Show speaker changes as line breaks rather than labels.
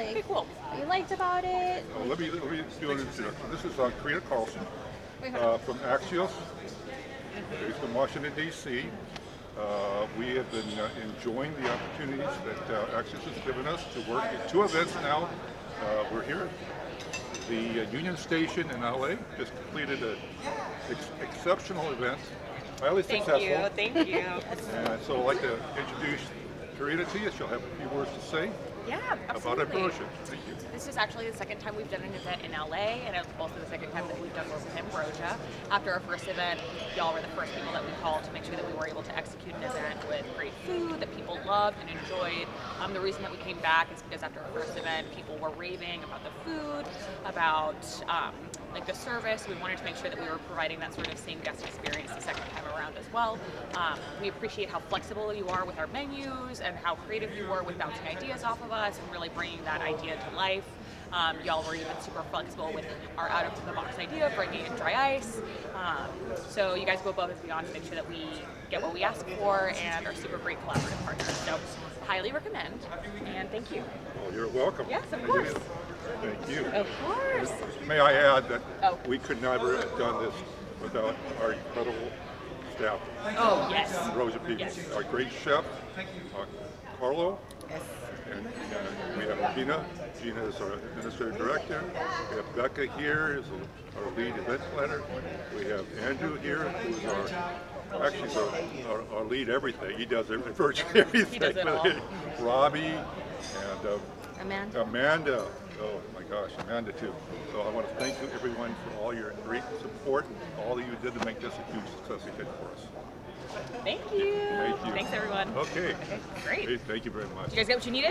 Like,
Okay, cool.
what you liked about it?
Uh, let me let me do an introduction. This is uh, Karina Carlson
Wait, hold on.
uh, from Axios, based in Washington D.C. Uh, we have been uh, enjoying the opportunities that uh, Axios has given us to work at two events now. Uh, we're here at the uh, Union Station in LA. Just completed an ex- exceptional event, highly
Thank
successful.
you. Thank you.
And so I'd like to introduce Karina to you. She'll have a few words to say
yeah,
about
absolutely.
Ambrosia. Thank you.
This is actually the second time we've done an event in LA, and it's also the second time that we've done work with Ambrosia. After our first event, y'all were the first people that we called to make sure that we were able to execute an event with great food that people loved and enjoyed. Um, the reason that we came back is because after our first event, people were raving about the food, about um, like the service. We wanted to make sure that we were providing that sort of same guest experience the second time around as well. Um, we appreciate how flexible you are with our menus and how creative you were with bouncing ideas off of us and really bringing that idea to life. Um, y'all were even super flexible with our out of the box idea, of bringing in dry ice. Um, so you guys go above and beyond to make sure that we get what we ask for and are super great collaborative partners. So highly recommend and thank you.
Oh, you're welcome.
Yes, of
Thank
course.
you. Thank you.
Of course.
May I add that
Oh.
we could never have done this without our incredible staff,
Oh yes.
Rosa people,
Yes.
our great chef, uh, Carlo, and uh, we have Gina. Gina is our administrative director. We have Becca here, is our lead event planner. We have Andrew here, who's our actually our, our, our lead everything. He does everything, virtually everything.
does it all.
Robbie and. Uh,
Amanda.
Amanda, oh my gosh, Amanda too. So I want to thank you everyone for all your great support and all that you did to make this a huge success again for us.
Thank you.
Thank you.
Thanks everyone.
Okay.
Okay, great.
Hey, thank you very much.
You guys get what you needed?